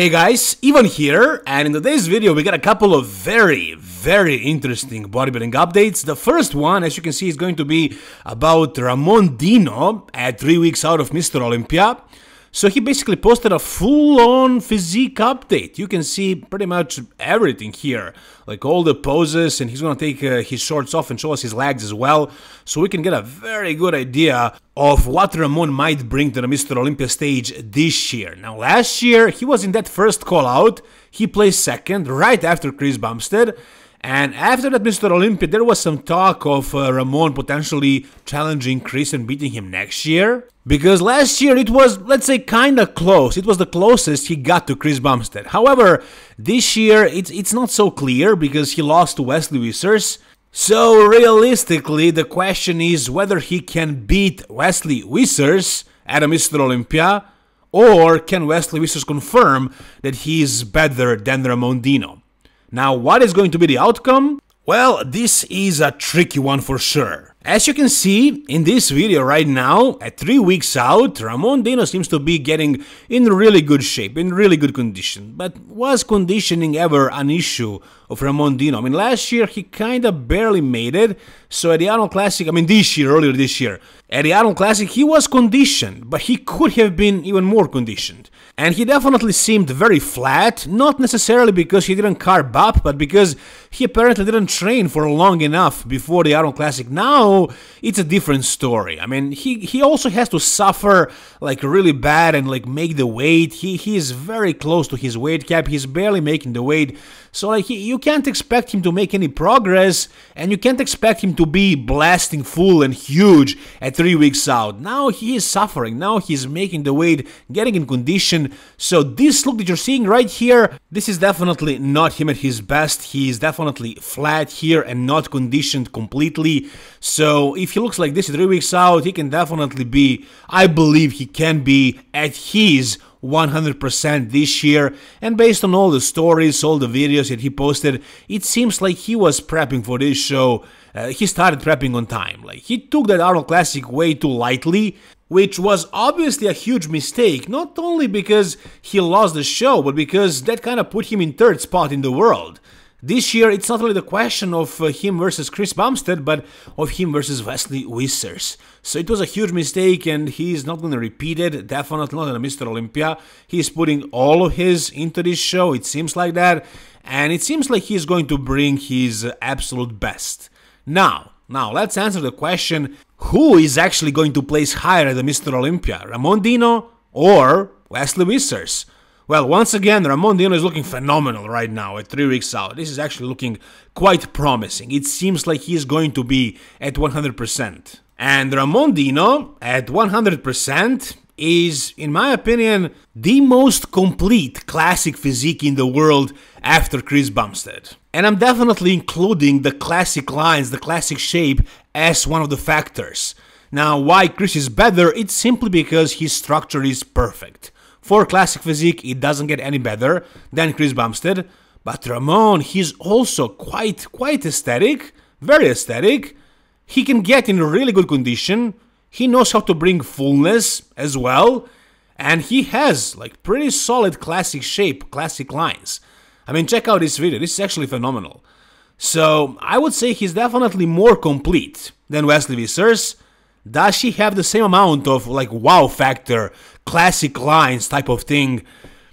Hey guys, Ivan here, and in today's video we got a couple of very, very interesting bodybuilding updates. The first one, as you can see, is going to be about Ramon Dino at 3 weeks out of Mr. Olympia. So he basically posted a full-on physique update. You can see pretty much everything here, like all the poses, and he's gonna take uh, his shorts off and show us his legs as well, so we can get a very good idea of what Ramon might bring to the Mr. Olympia stage this year. Now, last year he was in that first call out. He placed second right after Chris Bumstead. And after that Mr. Olympia, there was some talk of uh, Ramon potentially challenging Chris and beating him next year. Because last year it was, let's say, kinda close. It was the closest he got to Chris Bumstead. However, this year it's, it's not so clear because he lost to Wesley Vissers. So realistically, the question is whether he can beat Wesley Vissers at a Mr. Olympia, or can Wesley Vissers confirm that he is better than Ramon Dino? Now, what is going to be the outcome? Well, this is a tricky one for sure. As you can see in this video right now, at 3 weeks out, Ramon Dino seems to be getting in really good shape, in really good condition. But was conditioning ever an issue of Ramon Dino? I mean, last year he kinda barely made it, so at the Arnold Classic, I mean this year, earlier this year, at the Arnold Classic he was conditioned, but he could have been even more conditioned. And he definitely seemed very flat, not necessarily because he didn't carb up, but because he apparently didn't train for long enough before the Arnold Classic. Now, it's a different story. I mean, he, he also has to suffer like really bad and like make the weight. He, he is very close to his weight cap, he's barely making the weight. So like he, you can't expect him to make any progress, and you can't expect him to be blasting full and huge at three weeks out. Now he is suffering. Now he's making the weight, getting in condition. So this look that you're seeing right here, this is definitely not him at his best. He is definitely flat here and not conditioned completely. So if he looks like this three weeks out, he can definitely be. I believe he can be at his 100% this year, and based on all the stories, all the videos that he posted, it seems like he was prepping for this show. Uh, he started prepping on time. Like he took that Arnold Classic way too lightly, which was obviously a huge mistake, not only because he lost the show, but because that kind of put him in third spot in the world. This year, it's not only the question of uh, him versus Chris Bumstead, but of him versus Wesley Vissers. So it was a huge mistake, and he's not going to repeat it. Definitely not to Mr. Olympia. He's putting all of his into this show. It seems like that, and it seems like he's going to bring his absolute best. Now, now let's answer the question: Who is actually going to place higher than Mr. Olympia, Ramon Dino or Wesley Vissers? Well, once again, Ramon Dino is looking phenomenal right now at 3 weeks out. This is actually looking quite promising. It seems like he is going to be at 100%. And Ramon Dino at 100% is, in my opinion, the most complete classic physique in the world after Chris Bumstead. And I'm definitely including the classic lines, the classic shape, as one of the factors. Now, why Chris is better? It's simply because his structure is perfect. For classic physique, it doesn't get any better than Chris Bumstead, but Ramon, he's also quite, quite aesthetic, very aesthetic. He can get in really good condition, he knows how to bring fullness as well, and he has like pretty solid classic shape, classic lines. I mean, check out this video, this is actually phenomenal. So, I would say he's definitely more complete than Wesley Vissers, does she have the same amount of like wow factor, classic lines type of thing?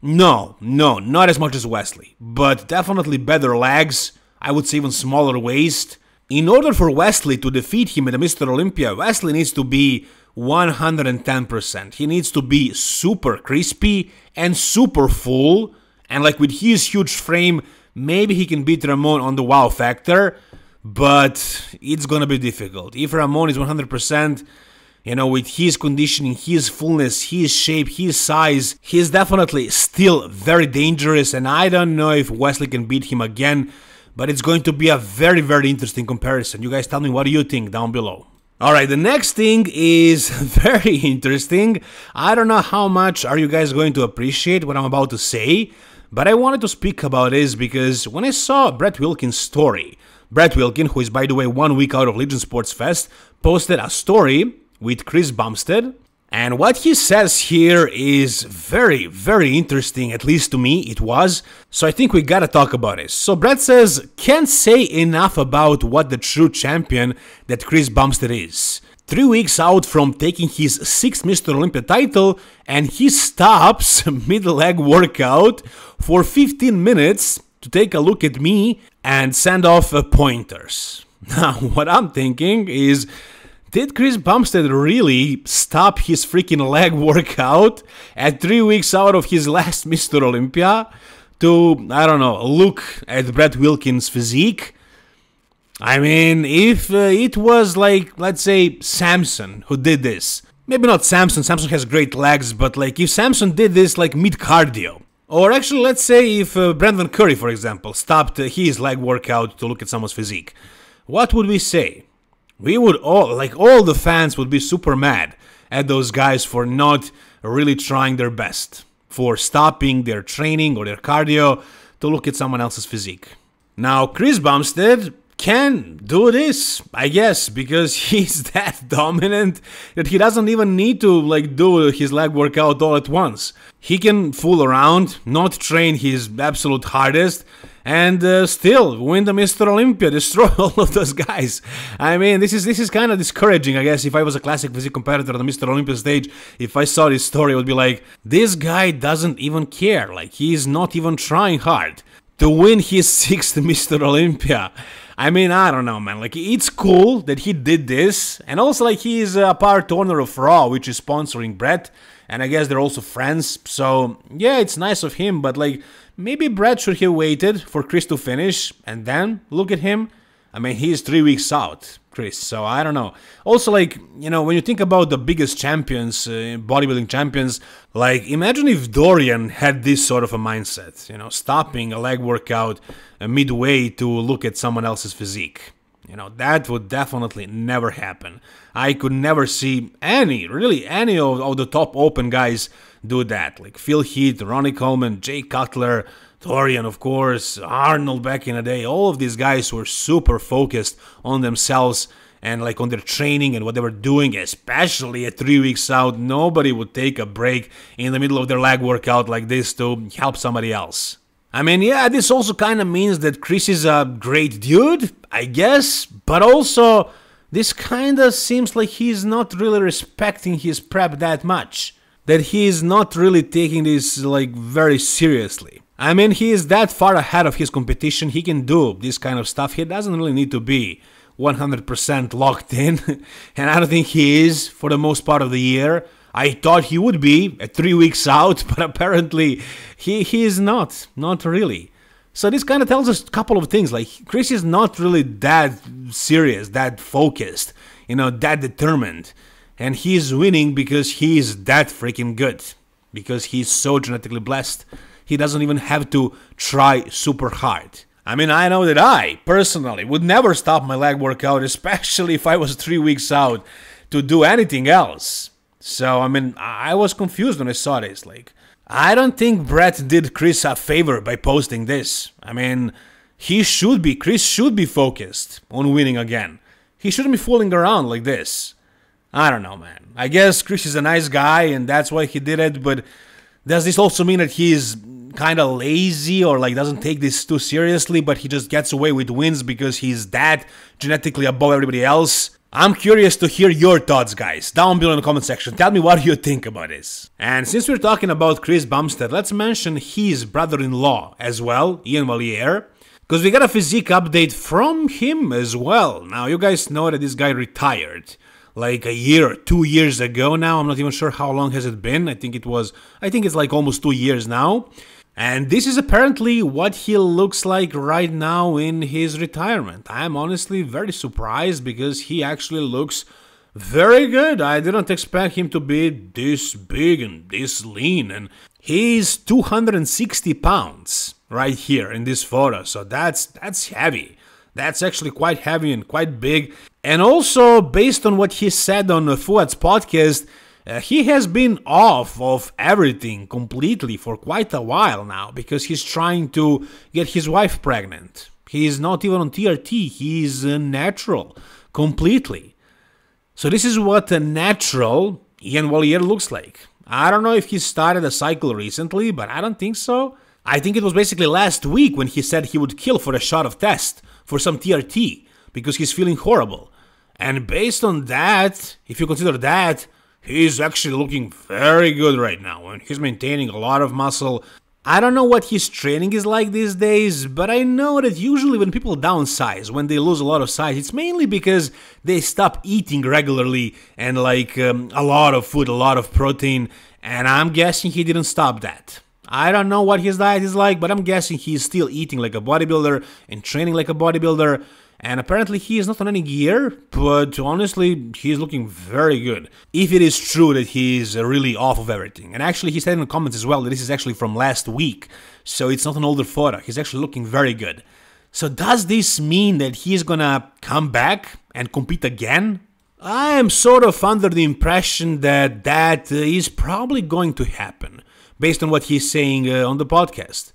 No, no, not as much as Wesley, but definitely better legs. I would say even smaller waist. In order for Wesley to defeat him at the Mr. Olympia, Wesley needs to be 110%. He needs to be super crispy and super full, and like with his huge frame, maybe he can beat Ramon on the wow factor but it's gonna be difficult. If Ramon is 100%, you know, with his conditioning, his fullness, his shape, his size, he's definitely still very dangerous, and I don't know if Wesley can beat him again, but it's going to be a very, very interesting comparison. You guys tell me what do you think down below. Alright, the next thing is very interesting. I don't know how much are you guys going to appreciate what I'm about to say, but I wanted to speak about this because when I saw Brett Wilkin's story, Brett Wilkin, who is by the way one week out of Legion Sports Fest, posted a story with Chris Bumstead And what he says here is very, very interesting, at least to me it was. So I think we gotta talk about it. So Brett says, can't say enough about what the true champion that Chris Bumstead is. Three weeks out from taking his sixth Mr. Olympia title, and he stops mid-leg workout for 15 minutes to take a look at me and send off pointers. Now, what I'm thinking is did Chris Bumstead really stop his freaking leg workout at three weeks out of his last Mr. Olympia to, I don't know, look at Brett Wilkin's physique? I mean, if uh, it was like, let's say, Samson who did this, maybe not Samson, Samson has great legs, but like if Samson did this like mid cardio, or actually, let's say if uh, Brandon Curry, for example, stopped uh, his leg workout to look at someone's physique, what would we say? We would all like all the fans would be super mad at those guys for not really trying their best for stopping their training or their cardio to look at someone else's physique. Now chris bumstead can do this i guess because he's that dominant that he doesn't even need to like do his leg workout all at once he can fool around not train his absolute hardest and uh, still win the Mr. Olympia, destroy all of those guys. I mean, this is this is kind of discouraging, I guess. If I was a classic physique competitor on the Mr. Olympia stage, if I saw this story, I would be like, this guy doesn't even care. Like he's not even trying hard to win his sixth Mr. Olympia. I mean, I don't know, man. Like, it's cool that he did this, and also like he is a part owner of Raw, which is sponsoring Brett, and I guess they're also friends. So yeah, it's nice of him, but like Maybe Brett should have waited for Chris to finish and then look at him. I mean, he's three weeks out, Chris, so I don't know. Also, like, you know, when you think about the biggest champions, uh, bodybuilding champions, like, imagine if Dorian had this sort of a mindset, you know, stopping a leg workout uh, midway to look at someone else's physique. You know, that would definitely never happen. I could never see any, really any of, of the top open guys do that. Like Phil Heath, Ronnie Coleman, Jay Cutler, Dorian, of course, Arnold back in the day. All of these guys were super focused on themselves and like on their training and what they were doing, especially at three weeks out. Nobody would take a break in the middle of their leg workout like this to help somebody else. I mean, yeah, this also kind of means that Chris is a great dude, I guess, but also this kind of seems like he's not really respecting his prep that much that he is not really taking this like very seriously. I mean, he is that far ahead of his competition, he can do this kind of stuff. He doesn't really need to be 100% locked in, and I don't think he is for the most part of the year. I thought he would be at three weeks out, but apparently he, he is not, not really. So this kind of tells us a couple of things. Like Chris is not really that serious, that focused, you know, that determined and he's winning because he's that freaking good. Because he's so genetically blessed. He doesn't even have to try super hard. I mean, I know that I, personally, would never stop my leg workout, especially if I was three weeks out to do anything else. So, I mean, I was confused when I saw this. Like, I don't think Brett did Chris a favor by posting this. I mean, he should be, Chris should be focused on winning again. He shouldn't be fooling around like this. I don't know, man. I guess Chris is a nice guy and that's why he did it, but does this also mean that he's kind of lazy or like doesn't take this too seriously, but he just gets away with wins because he's that genetically above everybody else? I'm curious to hear your thoughts, guys, down below in the comment section. Tell me what you think about this. And since we're talking about Chris Bumstead, let's mention his brother-in-law as well, Iain Valliere. Because we got a physique update from him as well. Now, you guys know that this guy retired like a year, two years ago now. I'm not even sure how long has it been. I think it was, I think it's like almost two years now. And this is apparently what he looks like right now in his retirement. I'm honestly very surprised because he actually looks very good. I didn't expect him to be this big and this lean. And he's 260 pounds right here in this photo. So that's that's heavy. That's actually quite heavy and quite big. And also, based on what he said on Fouad's podcast, uh, he has been off of everything completely for quite a while now because he's trying to get his wife pregnant. He's not even on TRT, he's uh, natural completely. So, this is what a natural Iain Valliere looks like. I don't know if he started a cycle recently, but I don't think so. I think it was basically last week when he said he would kill for a shot of test for some TRT because he's feeling horrible. And based on that, if you consider that, he's actually looking very good right now and he's maintaining a lot of muscle. I don't know what his training is like these days, but I know that usually when people downsize, when they lose a lot of size, it's mainly because they stop eating regularly and like um, a lot of food, a lot of protein, and I'm guessing he didn't stop that. I don't know what his diet is like, but I'm guessing he's still eating like a bodybuilder and training like a bodybuilder. And apparently he is not on any gear, but honestly, he's looking very good. If it is true that he's really off of everything. And actually, he said in the comments as well that this is actually from last week, so it's not an older photo. He's actually looking very good. So does this mean that he's gonna come back and compete again? I am sort of under the impression that that is probably going to happen, based on what he's saying uh, on the podcast.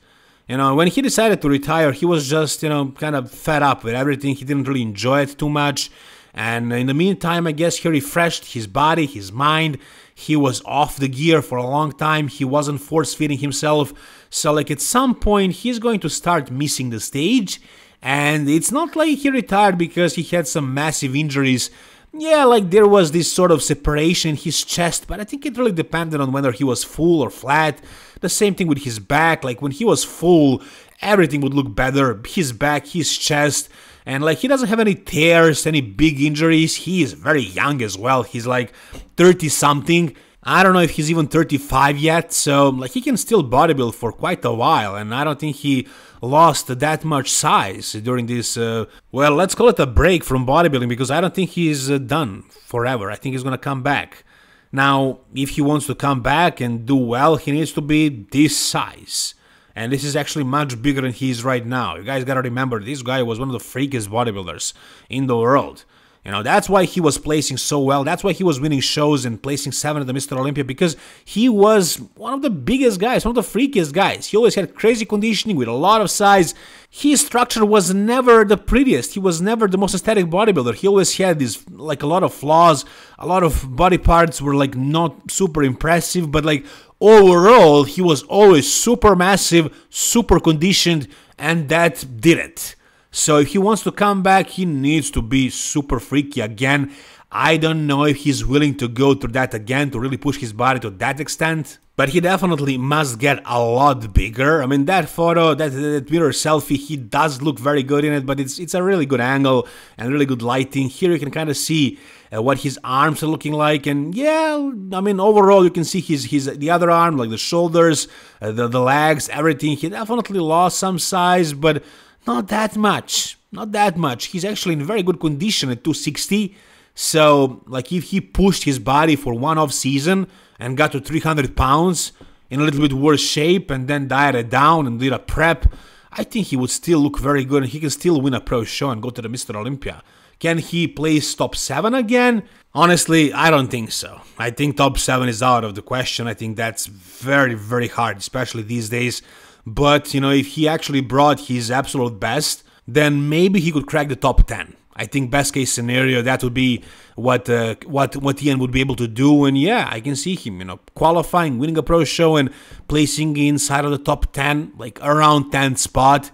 You know, when he decided to retire, he was just, you know, kind of fed up with everything. He didn't really enjoy it too much. And in the meantime, I guess he refreshed his body, his mind. He was off the gear for a long time. He wasn't force feeding himself. So, like, at some point, he's going to start missing the stage. And it's not like he retired because he had some massive injuries yeah, like there was this sort of separation in his chest, but I think it really depended on whether he was full or flat. The same thing with his back, like when he was full, everything would look better. His back, his chest, and like he doesn't have any tears, any big injuries. He is very young as well. He's like 30 something. I don't know if he's even 35 yet, so like he can still bodybuild for quite a while, and I don't think he lost that much size during this. Uh, well, let's call it a break from bodybuilding because I don't think he's uh, done forever. I think he's gonna come back. Now, if he wants to come back and do well, he needs to be this size. And this is actually much bigger than he is right now. You guys gotta remember, this guy was one of the freakiest bodybuilders in the world. You know, that's why he was placing so well. That's why he was winning shows and placing seven at the Mr. Olympia because he was one of the biggest guys, one of the freakiest guys. He always had crazy conditioning with a lot of size. His structure was never the prettiest. He was never the most aesthetic bodybuilder. He always had these, like, a lot of flaws. A lot of body parts were, like, not super impressive, but, like, overall, he was always super massive, super conditioned, and that did it. So if he wants to come back, he needs to be super freaky again. I don't know if he's willing to go through that again to really push his body to that extent. But he definitely must get a lot bigger. I mean, that photo, that, that mirror selfie, he does look very good in it, but it's it's a really good angle and really good lighting. Here you can kind of see uh, what his arms are looking like, and yeah, I mean, overall you can see his his the other arm, like the shoulders, uh, the the legs, everything. He definitely lost some size, but not that much. Not that much. He's actually in very good condition at 260. So, like, if he pushed his body for one off season and got to 300 pounds in a little bit worse shape and then dieted down and did a prep, I think he would still look very good and he can still win a pro show and go to the Mr. Olympia. Can he place top 7 again? Honestly, I don't think so. I think top 7 is out of the question. I think that's very, very hard, especially these days. But, you know, if he actually brought his absolute best, then maybe he could crack the top 10. I think best case scenario that would be what uh, what what Iain would be able to do, and yeah, I can see him, you know, qualifying, winning a pro show, and placing inside of the top ten, like around 10th spot.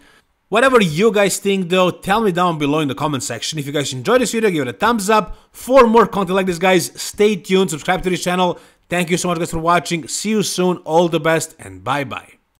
Whatever you guys think though, tell me down below in the comment section. If you guys enjoyed this video, give it a thumbs up. For more content like this, guys, stay tuned, subscribe to this channel. Thank you so much guys for watching. See you soon, all the best, and bye bye.